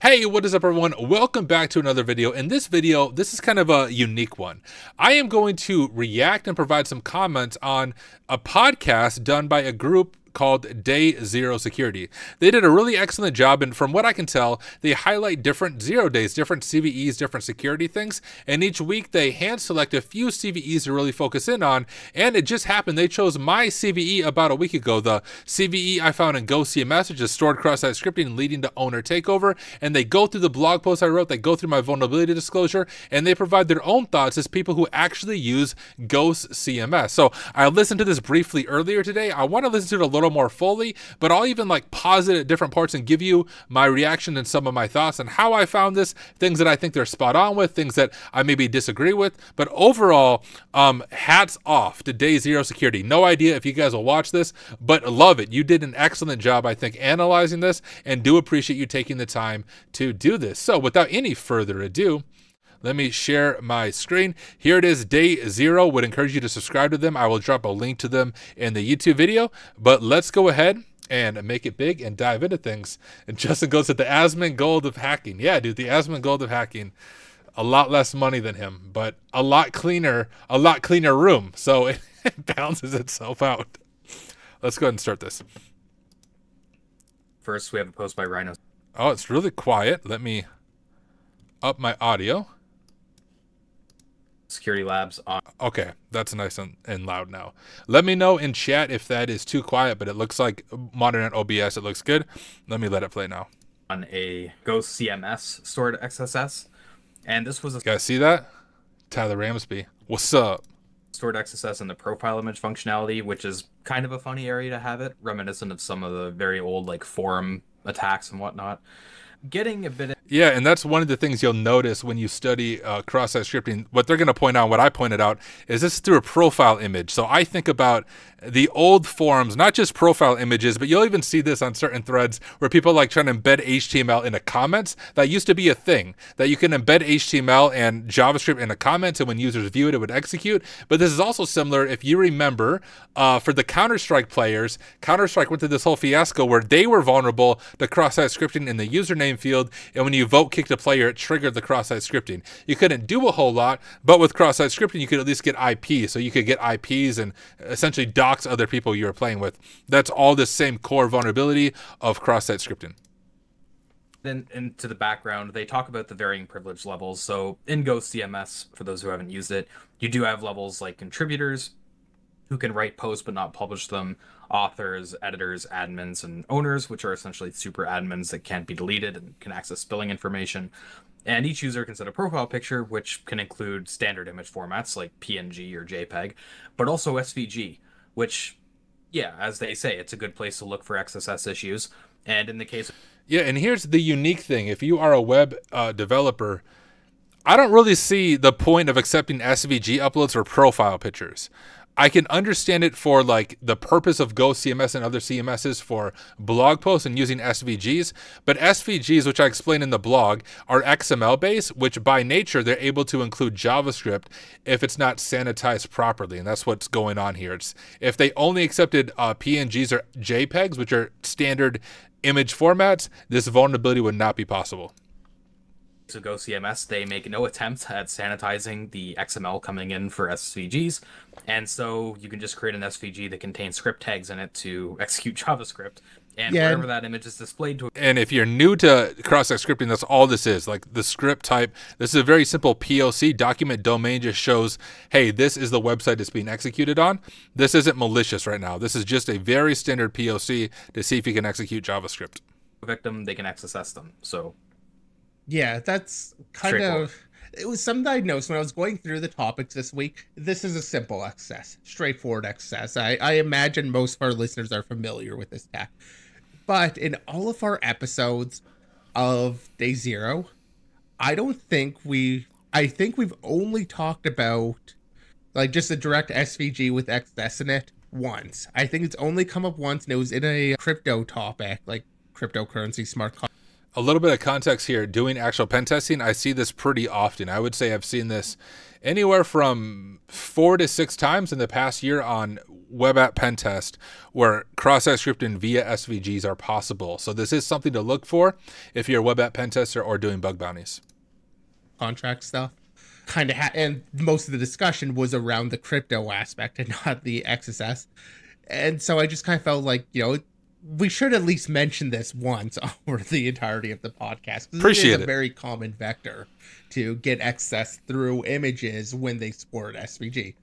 Hey, what is up everyone? Welcome back to another video. In this video, this is kind of a unique one. I am going to react and provide some comments on a podcast done by a group called Day Zero Security. They did a really excellent job, and from what I can tell, they highlight different zero days, different CVEs, different security things, and each week they hand select a few CVEs to really focus in on. And it just happened they chose my CVE about a week ago, the CVE I found in Ghost CMS, which is stored cross-site scripting leading to owner takeover. And they go through the blog post I wrote, they go through my vulnerability disclosure, and they provide their own thoughts as people who actually use Ghost CMS. So I listened to this briefly earlier today. I want to listen to it a little little more fully, but I'll even like pause it at different parts and give you my reaction and some of my thoughts and how I found this, things that I think they're spot on with, things that I maybe disagree with. But overall, um, hats off to Day Zero Security. No idea if you guys will watch this, but love it. You did an excellent job, I think, analyzing this and do appreciate you taking the time to do this. So without any further ado, let me share my screen. Here it is, day zero. Would encourage you to subscribe to them. I will drop a link to them in the YouTube video. But let's go ahead and make it big and dive into things. And Justin goes to the Asmongold of hacking. Yeah, dude, the Asmongold of hacking. A lot less money than him, but a lot cleaner, a lot cleaner room. So it, it balances itself out. Let's go ahead and start this. First, we have a post by Rhino. Oh, it's really quiet. Let me up my audio. Security Labs on. Okay, that's nice and, and loud now. Let me know in chat if that is too quiet, but it looks like modern at OBS. It looks good. Let me let it play now. On a Ghost CMS stored XSS, and this was a. You guys see that? Tyler Ramsbey, what's up? Stored XSS in the profile image functionality, which is kind of a funny area to have it, reminiscent of some of the very old like forum attacks and whatnot getting a bit. Yeah, and that's one of the things you'll notice when you study uh, cross-site scripting. What they're going to point out, what I pointed out, is this through a profile image. So I think about the old forums, not just profile images, but you'll even see this on certain threads where people like trying to embed HTML in the comments. That used to be a thing that you can embed HTML and JavaScript in a comment, and when users view it, it would execute. But this is also similar, if you remember, uh, for the Counter Strike players, Counter Strike went through this whole fiasco where they were vulnerable to cross-site scripting in the username field, and when you vote kicked a player, it triggered the cross-site scripting. You couldn't do a whole lot, but with cross-site scripting, you could at least get IP, so you could get IPs and essentially dox other people you were playing with. That's all the same core vulnerability of cross-site scripting then into the background, they talk about the varying privilege levels. So in Ghost CMS, for those who haven't used it, you do have levels like contributors, who can write posts but not publish them, authors, editors, admins, and owners, which are essentially super admins that can't be deleted and can access billing information. And each user can set a profile picture, which can include standard image formats like PNG or JPEG, but also SVG, which, yeah, as they say, it's a good place to look for XSS issues. And in the case of yeah, and here's the unique thing: if you are a web uh, developer, I don't really see the point of accepting SVG uploads for profile pictures. I can understand it for like the purpose of Ghost CMS and other CMSs for blog posts and using SVGs, but SVGs, which I explained in the blog, are XML based, which by nature they're able to include JavaScript if it's not sanitized properly, and that's what's going on here. It's if they only accepted uh, PNGs or JPEGs, which are standard image formats, this vulnerability would not be possible to Ghost CMS, they make no attempt at sanitizing the XML coming in for SVGs, and so you can just create an SVG that contains script tags in it to execute JavaScript, and yeah. wherever that image is displayed to. And if you're new to cross-site scripting, that's all this is. Like the script type, this is a very simple POC document domain. Just shows, hey, this is the website that's being executed on. This isn't malicious right now. This is just a very standard POC to see if you can execute JavaScript. Victim, they can access them. So yeah, that's kind of it was something I noticed when I was going through the topics this week. This is a simple XSS, straightforward XSS. I, I imagine most of our listeners are familiar with this tech. But in all of our episodes of Day Zero, I don't think we I think we've only talked about like just a direct SVG with XSS in it once. I think it's only come up once and it was in a crypto topic, like cryptocurrency smart a little bit of context here. Doing actual pen testing i see this pretty often. I would say i've seen this anywhere from four to six times in the past year on web app pen test where cross-site scripting via svgs are possible. So this is something to look for if you're a web app pen tester or doing bug bounties. Contract stuff? Kind of ha- and most of the discussion was around the crypto aspect and not the xss and so i just kind of felt like you know we should at least mention this once over the entirety of the podcast. Appreciate it. Is a very common vector to get access through images when they support SVG,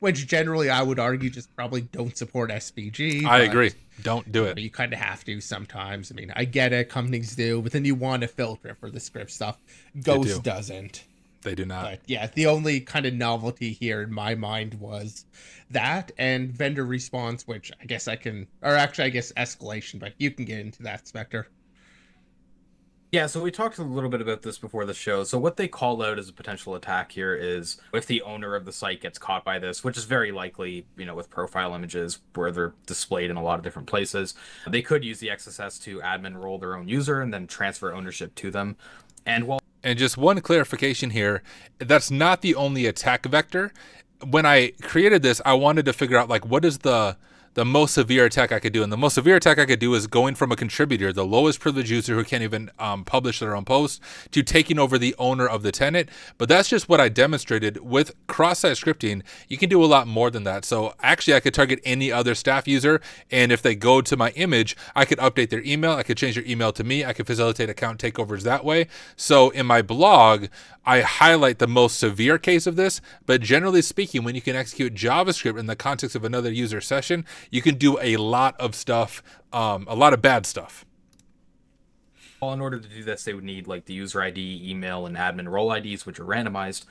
which generally I would argue just probably don't support SVG. I agree. Don't do it. You kind of have to sometimes. I mean, I get it. Companies do, but then you want to filter for the script stuff. Ghost do. doesn't. They do not. But yeah, the only kind of novelty here in my mind was that and vendor response, which I guess I can, or actually, I guess escalation, but you can get into that, Spectre. Yeah, so we talked a little bit about this before the show. So what they call out as a potential attack here is if the owner of the site gets caught by this, which is very likely, you know, with profile images where they're displayed in a lot of different places, they could use the XSS to admin role their own user and then transfer ownership to them. And while and just one clarification here that's not the only attack vector. When I created this, I wanted to figure out like what is the the most severe attack I could do. And the most severe attack I could do is going from a contributor, the lowest privileged user who can't even um, publish their own post, to taking over the owner of the tenant. But that's just what I demonstrated. With cross site scripting, you can do a lot more than that. So actually, I could target any other staff user. And if they go to my image, I could update their email. I could change their email to me. I could facilitate account takeovers that way. So in my blog, I highlight the most severe case of this, but generally speaking, when you can execute JavaScript in the context of another user session, you can do a lot of stuff, um, a lot of bad stuff. Well, in order to do this, they would need like the user ID, email, and admin role IDs, which are randomized.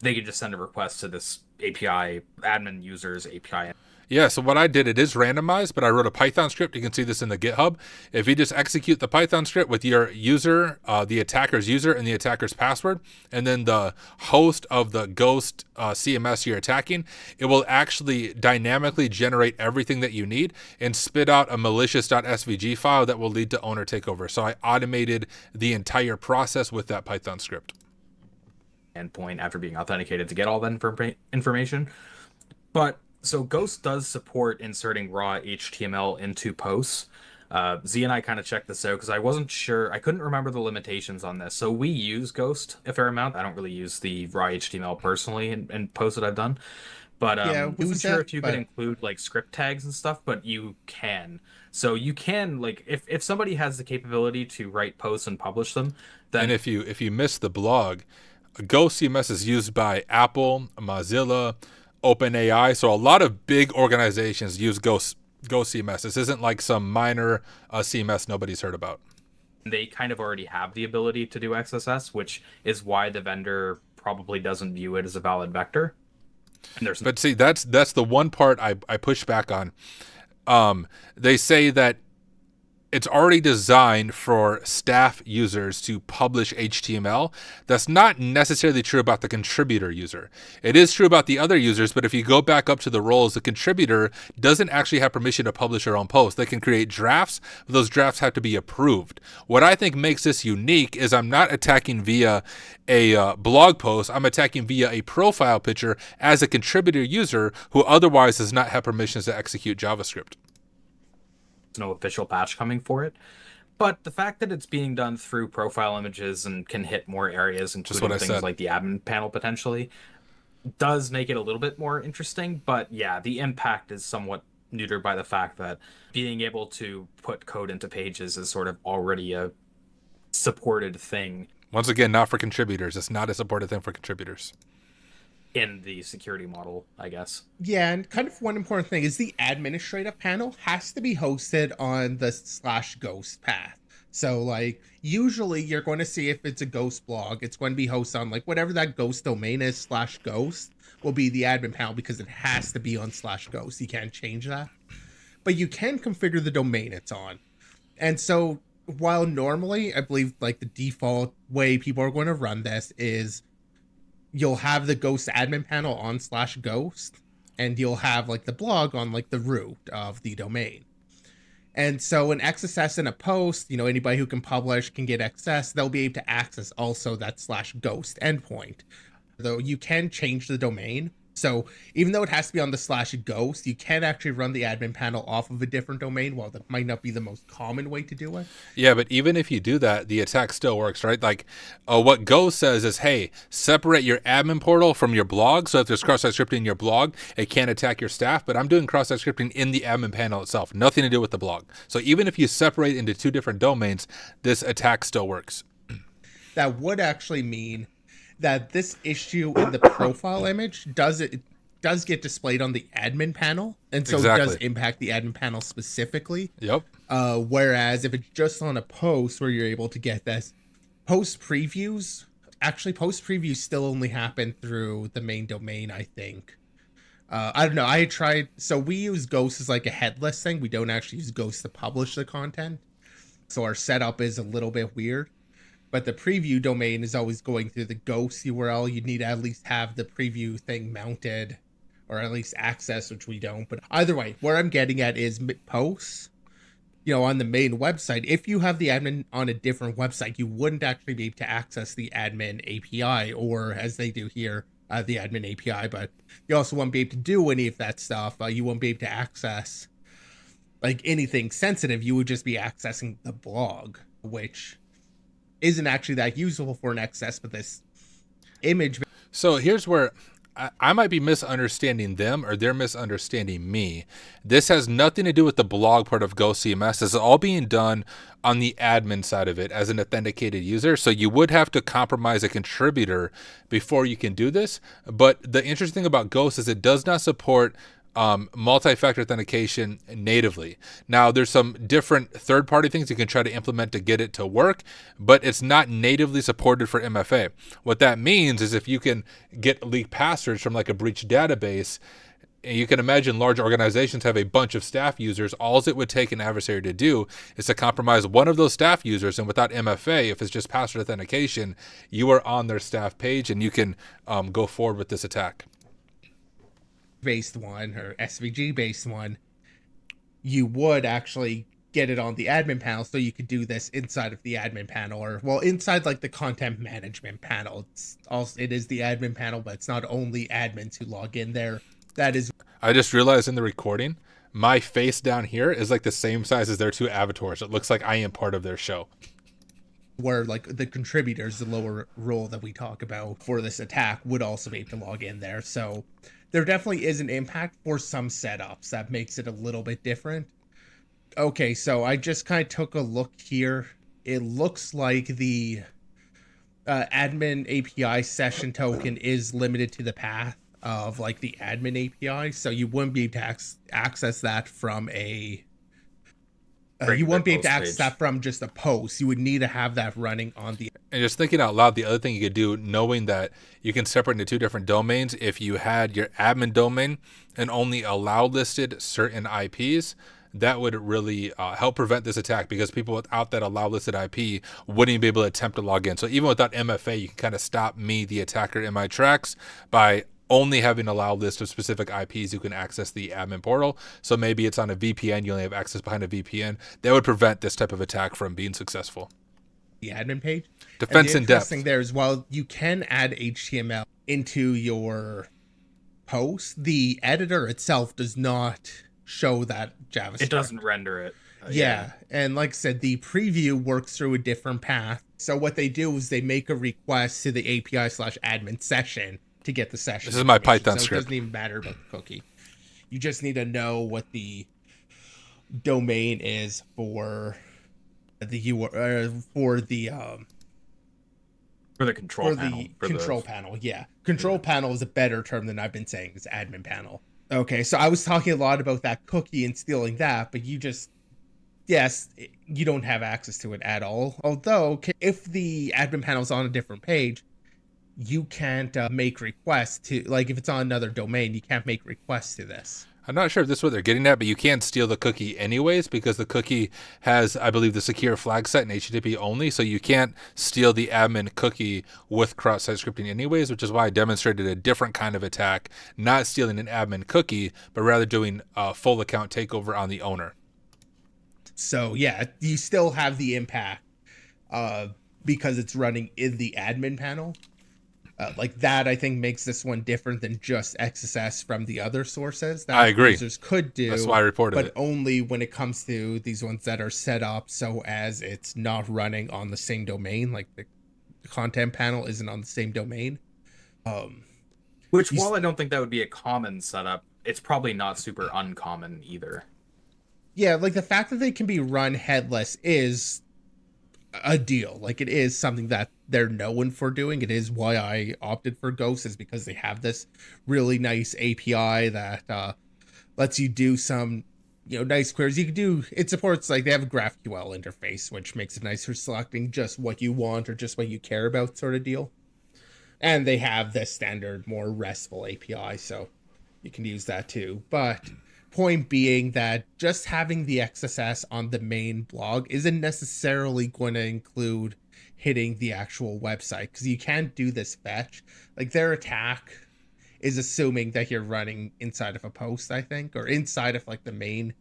They could just send a request to this API admin users API yeah, so what I did, it is randomized, but I wrote a Python script. You can see this in the GitHub. If you just execute the Python script with your user, uh, the attacker's user, and the attacker's password, and then the host of the ghost uh, CMS you're attacking, it will actually dynamically generate everything that you need and spit out a malicious.svg file that will lead to owner takeover. So I automated the entire process with that Python script. Endpoint after being authenticated to get all that information. But so Ghost does support inserting raw HTML into posts. Uh, Z and I kind of checked this out because I wasn't sure. I couldn't remember the limitations on this. So we use Ghost a fair amount. I don't really use the raw HTML personally in, in posts that I've done. But um, yeah, wasn't sure if you but... could include like script tags and stuff, but you can. So you can like if if somebody has the capability to write posts and publish them, then and if you if you miss the blog, Ghost CMS is used by Apple, Mozilla, OpenAI. So a lot of big organizations use Go, Ghost CMS. This isn't like some minor uh, CMS nobody's heard about. They kind of already have the ability to do XSS, which is why the vendor probably doesn't view it as a valid vector. but see, that's that's the one part I, I push back on. Um, they say that it's already designed for staff users to publish HTML. That's not necessarily true about the contributor user. It is true about the other users, but if you go back up to the roles, the contributor doesn't actually have permission to publish their own posts. They can create drafts, but those drafts have to be approved. What I think makes this unique is I'm not attacking via a uh, blog post, I'm attacking via a profile picture as a contributor user who otherwise does not have permissions to execute JavaScript no official patch coming for it. But the fact that it's being done through profile images and can hit more areas, including things like the admin panel potentially, does make it a little bit more interesting. But yeah, the impact is somewhat neutered by the fact that being able to put code into pages is sort of already a supported thing. Once again, not for contributors. It's not a supported thing for contributors in the security model, I guess. Yeah, and kind of one important thing is the administrative panel has to be hosted on the slash ghost path. So like usually you're going to see if it's a ghost blog, it's going to be hosted on like whatever that ghost domain is slash ghost will be the admin panel because it has to be on slash ghost. You can't change that. But you can configure the domain it's on. And so while normally I believe like the default way people are going to run this is you'll have the ghost admin panel on slash ghost and you'll have like the blog on like the root of the domain And so an XSS in a post, you know, anybody who can publish can get access. They'll be able to access also that slash ghost endpoint. Though you can change the domain. So even though it has to be on the slash ghost, you can actually run the admin panel off of a different domain. While that might not be the most common way to do it. Yeah, but even if you do that, the attack still works, right? Like, uh, what Ghost says is, hey, separate your admin portal from your blog. So if there's cross-site scripting in your blog, it can't attack your staff. But I'm doing cross-site scripting in the admin panel itself, nothing to do with the blog. So even if you separate into two different domains, this attack still works. That would actually mean that this issue in the profile image does it does get displayed on the admin panel, and so exactly. it does impact the admin panel specifically. Yep. Uh, whereas if it's just on a post where you're able to get this post previews, actually post previews still only happen through the main domain, I think. Uh, I don't know. I tried. So we use Ghost as like a headless thing. We don't actually use Ghost to publish the content. So our setup is a little bit weird but the preview domain is always going through the ghost URL. You need to at least have the preview thing mounted or at least access, which we don't. But either way, where I'm getting at is posts, you know, on the main website. If you have the admin on a different website, you wouldn't actually be able to access the admin API or as they do here, uh, the admin API. But you also won't be able to do any of that stuff. Uh, you won't be able to access like anything sensitive. You would just be accessing the blog, which isn't actually that useful for an XSS, but this image. So here's where I, I might be misunderstanding them or they're misunderstanding me. This has nothing to do with the blog part of GhostCMS. This is all being done on the admin side of it as an authenticated user. So you would have to compromise a contributor before you can do this. But the interesting thing about Ghost is it does not support um, multi-factor authentication natively. Now, there's some different third-party things you can try to implement to get it to work, but it's not natively supported for MFA. What that means is if you can get leaked passwords from like a breach database, you can imagine large organizations have a bunch of staff users. All it would take an adversary to do is to compromise one of those staff users, and without MFA, if it's just password authentication, you are on their staff page and you can um, go forward with this attack based one or SVG based one, you would actually get it on the admin panel so you could do this inside of the admin panel or well inside like the content management panel. It's also it is the admin panel but it's not only admins who log in there. That is i just realized in the recording my face down here is like the same size as their two avatars. It looks like i am part of their show. Where like the contributors the lower role that we talk about for this attack would also be able to log in there. So there definitely is an impact for some setups that makes it a little bit different. Okay, so I just kind of took a look here. It looks like the uh, admin API session token is limited to the path of like the admin API, so you wouldn't be able to access that from a uh, you won't be able to access page. that from just a post. You would need to have that running on the. And just thinking out loud, the other thing you could do, knowing that you can separate into two different domains, if you had your admin domain and only allow listed certain IPs, that would really uh, help prevent this attack because people without that allow listed IP wouldn't be able to attempt to log in. So even without MFA, you can kind of stop me, the attacker, in my tracks by only having a allowed list of specific IPs who can access the admin portal. So maybe it's on a VPN, you only have access behind a VPN. That would prevent this type of attack from being successful. The admin page. Defense and the in depth. thing there is while you can add HTML into your post, the editor itself does not show that JavaScript. It doesn't render it. Uh, yeah. yeah. And like I said, the preview works through a different path. So what they do is they make a request to the API slash admin session to get the session. This is my Python so script. It doesn't even matter about the cookie. You just need to know what the domain is for the U uh, for the um for the control for panel, the for control the... panel. Yeah, control yeah. panel is a better term than I've been saying. Is admin panel. Okay, so I was talking a lot about that cookie and stealing that, but you just yes, you don't have access to it at all. Although if the admin panel is on a different page, you can't uh, make requests to like if it's on another domain you can't make requests to this i'm not sure if this is what they're getting at but you can't steal the cookie anyways because the cookie has i believe the secure flag set in http only so you can't steal the admin cookie with cross-site scripting anyways which is why i demonstrated a different kind of attack not stealing an admin cookie but rather doing a full account takeover on the owner So yeah, you still have the impact uh, because it's running in the admin panel. Uh, like that, I think makes this one different than just XSS from the other sources that I agree. users could do. That's why I reported but it. only when it comes to these ones that are set up so as it's not running on the same domain, like the content panel isn't on the same domain. Um, Which, while I don't think that would be a common setup, it's probably not super uncommon either. yeah, like the fact that they can be run headless is a deal. Like it is something that they're known for doing. It is why I opted for Ghost is because they have this really nice API that uh, lets you do some you know nice queries. You can do it supports like they have a GraphQL interface, which makes it nice for selecting just what you want or just what you care about sort of deal. And they have the standard more RESTful API, so you can use that too. But point being that just having the XSS on the main blog isn't necessarily going to include hitting the actual website because you can't do this fetch. Like their attack is assuming that you're running inside of a post, I think, or inside of like the main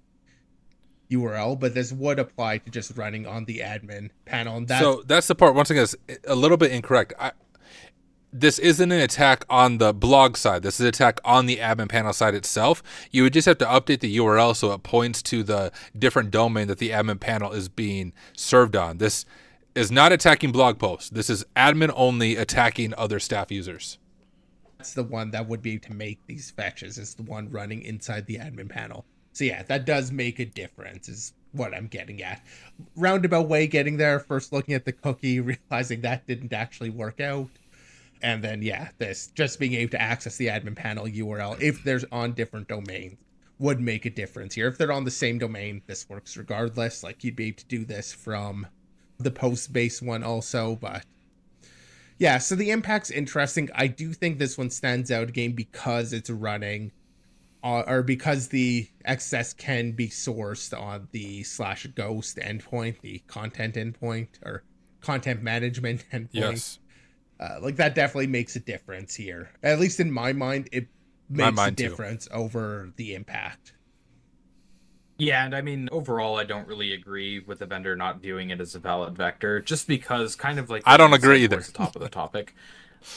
URL, but this would apply to just running on the admin panel. And that's so that's the part. Once again, is a little bit incorrect. I, this isn't an attack on the blog side. This is an attack on the admin panel side itself. You would just have to update the URL so it points to the different domain that the admin panel is being served on. This is not attacking blog posts. This is admin only attacking other staff users. that's the one that would be to make these fetches is the one running inside the admin panel. So yeah, that does make a difference is what I'm getting at. Roundabout way getting there, first looking at the cookie, realizing that didn't actually work out. And then yeah, this just being able to access the admin panel URL if there's on different domains would make a difference here. If they're on the same domain, this works regardless. Like you'd be able to do this from the post based one also, but yeah, so the impact's interesting. I do think this one stands out again because it's running, uh, or because the XSS can be sourced on the slash ghost endpoint, the content endpoint, or content management endpoint. Yes. Uh, like that definitely makes a difference here. At least in my mind, it makes mind a too. difference over the impact. Yeah, and I mean, overall, I don't really agree with the vendor not viewing it as a valid vector, just because, kind of like I don't agree said either. towards the top of the topic.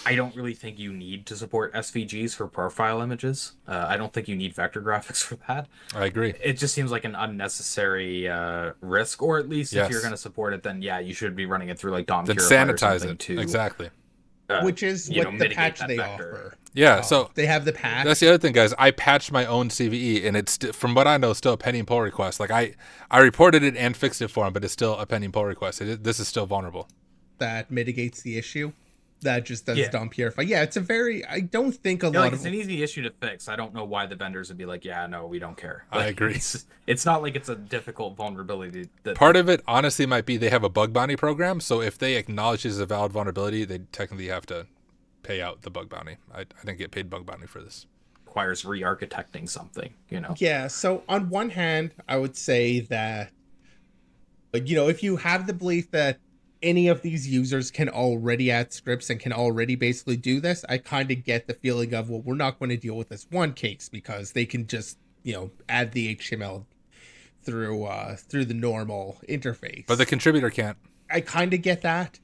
I don't really think you need to support SVGs for profile images. Uh, I don't think you need vector graphics for that. I agree. It just seems like an unnecessary uh, risk, or at least Yes. if you're going to support it, then yeah, you should be running it through like DOM Then Purify or sanitize something it. to Exactly. uh, Which is you what know, the patch they vector. offer. Yeah. Uh, So they have the patch. That's the other thing, guys. I patched my own CVE, and it's from what I know still a pending pull request. Like I, I reported it and fixed it for him, but it's still a pending pull request. It, is- this is still vulnerable. that mitigates the issue. That just does Yeah. DOM purify. Yeah, it's a very. I don't think a Yeah, lot like of it's an easy issue to fix. I don't know why the vendors would be like, "Yeah, no, we don't care." I agree. It's, it's not like it's a difficult vulnerability. That Part of it, honestly, might be they have a bug bounty program. So if they acknowledge it as a valid vulnerability, they technically have to pay out the bug bounty. I, I didn't get paid bug bounty for this. requires re-architecting something. You know. Yeah, so on one hand, I would say that you know, if you have the belief that any of these users can already add scripts and can already basically do this, I kind of get the feeling of, well, we're not going to deal with this one case because they can just, you know, add the HTML through uh through the normal interface. But the contributor can't. I kind of get that.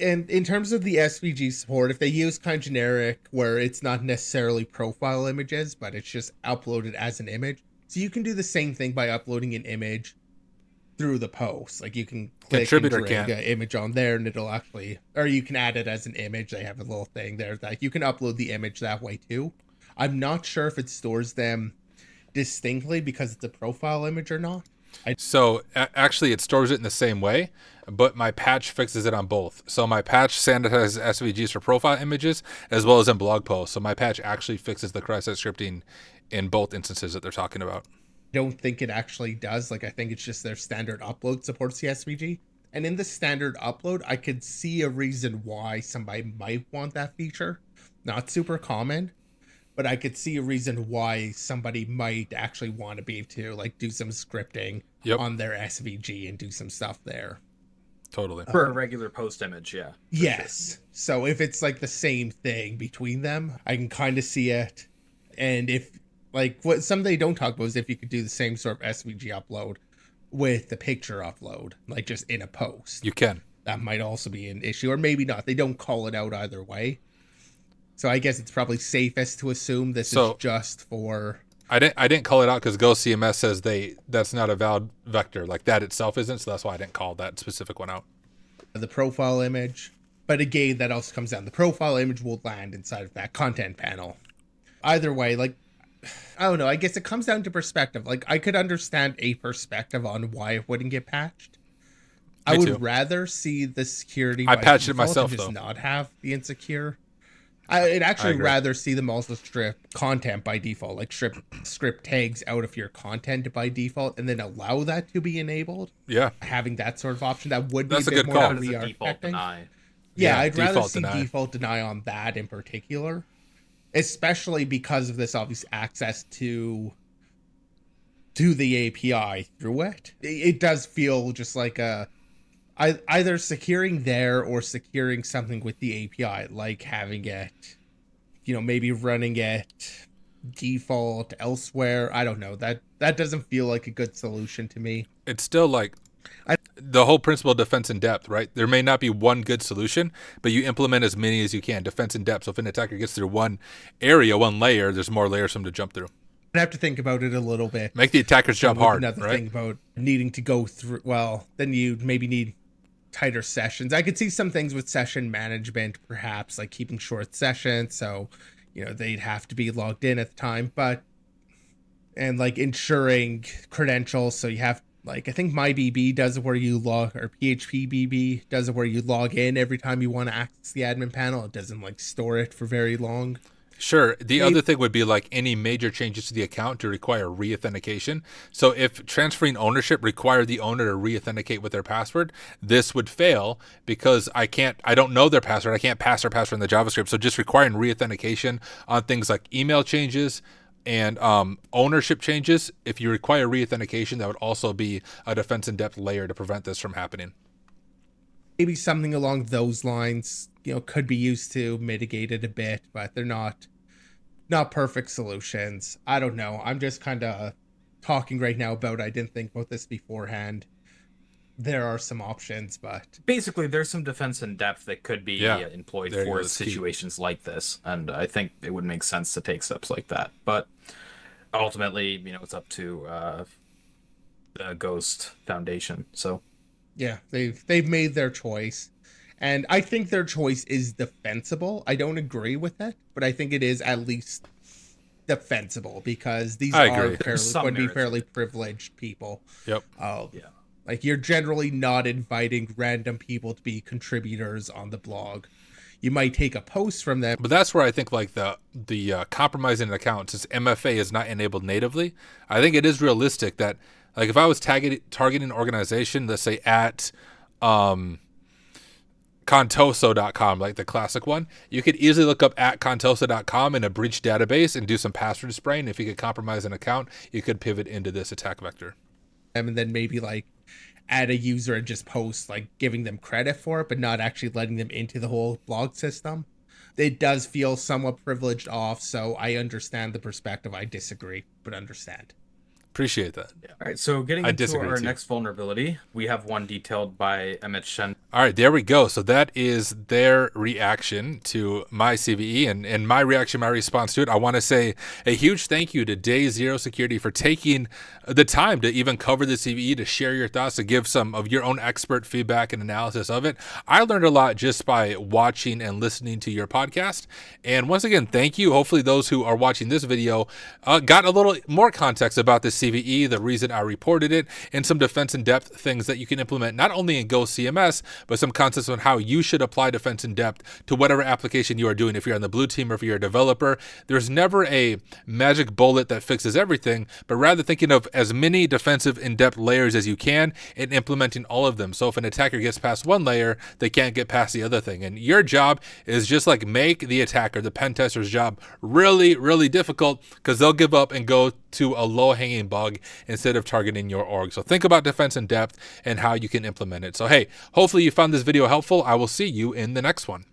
And in terms of the SVG support, if they use kind of generic where it's not necessarily profile images, but it's just uploaded as an image, so you can do the same thing by uploading an image through the post. Like you can click Contributor and drag can't. an image on there, and it'll actually, or you can add it as an image. They have a little thing there that you can upload the image that way too. I'm not sure if it stores them distinctly because it's a profile image or not. So actually, it stores it in the same way, but my patch fixes it on both. So my patch sanitizes SVGs for profile images as well as in blog posts. So my patch actually fixes the cross-site scripting in both instances that they're talking about. I don't think it actually does. Like I think it's just their standard upload supports the SVG. And in the standard upload, I could see a reason why somebody might want that feature. Not super common, but I could see a reason why somebody might actually want to be able to like do some scripting Yep. on their SVG and do some stuff there. Totally. Uh, for a regular post image, yeah. Yes. So if it's like the same thing between them, I can kind of see it. And if like what some they don't talk about is if you could do the same sort of SVG upload with the picture upload, like just in a post. You can. That might also be an issue, or maybe not. They don't call it out either way. So I guess it's probably safest to assume this So- is just for I didn't I didn't call it out because Ghost CMS says they that's not a valid vector. Like that itself isn't, so that's why I didn't call that specific one out. the profile image. But again, that also comes down. The profile image will land inside of that content panel. Either way, like I don't know. I guess it comes down to perspective. Like I could understand a perspective on why it wouldn't get patched. I would too. rather see the security. I patched it myself, just though. not have the insecure. I'd actually agree. rather see them also strip content by default, like strip script tags out of your content by default, and then allow that to be enabled. Yeah. Having that sort of option that would be That's a, a bit good more call. That is a default re-architecting. deny. Yeah, Yeah, I'd rather see deny. default deny on that in particular, especially because of this obvious access to to the API through it. It, it does feel just like a I, either securing there or securing something with the API, like having it, you know, maybe running it default elsewhere. I don't know. That that doesn't feel like a good solution to me. It's still like I- the whole principle of defense in depth, right? There may not be one good solution, but you implement as many as you can. Defense in depth. So if an attacker gets through one area, one layer, there's more layers for them to jump through. I have to think about it a little bit. Make the attacker's job with hard, Another right? thing about needing to go through. Well, then you maybe need tighter sessions. I could see some things with session management, perhaps like keeping short sessions, so you know they'd have to be logged in at the time, but and like ensuring credentials. So you have like I think MyBB does it where you log or PHPBB does it where you log in every time you want to access the admin panel. It doesn't like store it for very long. Sure. The other thing would be like any major changes to the account to require re-authentication. So if transferring ownership required the owner to re-authenticate with their password, this would fail because I can't I don't know their password. I can't pass their password in the JavaScript. So just requiring re-authentication on things like email changes and um, ownership changes, if you require re-authentication, that would also be a defense in depth layer to prevent this from happening. maybe something along those lines you know could be used to mitigate it a bit but they're not not perfect solutions i don't know i'm just kind of talking right now about i didn't think about this beforehand there are some options but Basically, there's some defense in depth that could be Yeah, uh, employed for go, that's key. situations like this, and I think it would make sense to take steps like that. But ultimately, you know, it's up to uh, the Ghost Foundation. So yeah they've they've made their choice and i think their choice is defensible i don't agree with it but i think it is at least defensible because these I are fairly would be fairly privileged people Yep. uh, yeah, Like you're generally not inviting random people to be contributors on the blog. You might take a post from them. But that's where I think like the the uh, compromising an account since MFA is not enabled natively. I think it is realistic that like if I was tagging targeting an organization, let's say at um, contoso.com, like the classic one, you could easily look up at contoso.com in a breach database and do some password spraying. If you could compromise an account, you could pivot into this attack vector. Um, and then maybe like add a user and just post like giving them credit for it, but not actually letting them into the whole blog system. It does feel somewhat privileged off, so I understand the perspective. I disagree, but understand. Appreciate that. All right, so getting I into our too. next vulnerability, we have one detailed by Emmett Shen. All right, there we go. So that is their reaction to my CVE and, and my reaction, my response to it. I want to say a huge thank you to Day Zero Security for taking the time to even cover the CVE, to share your thoughts, to give some of your own expert feedback and analysis of it. I learned a lot just by watching and listening to your podcast. And once again, thank you. Hopefully, those who are watching this video uh, got a little more context about the CVE, the reason I reported it, and some defense in depth things that you can implement not only in Ghost CMS, but some concepts on how you should apply defense in depth to whatever application you are doing. If you're on the blue team or if you're a developer, there's never a magic bullet that fixes everything, but rather thinking of as many defensive in depth layers as you can and implementing all of them. So if an attacker gets past one layer, they can't get past the other thing. And your job is just like make the attacker, the pen tester's job, really, really difficult because they'll give up and go to a low hanging bug instead of targeting your org. So think about defense in depth and how you can implement it. So, hey, hopefully you found this video helpful. I will see you in the next one.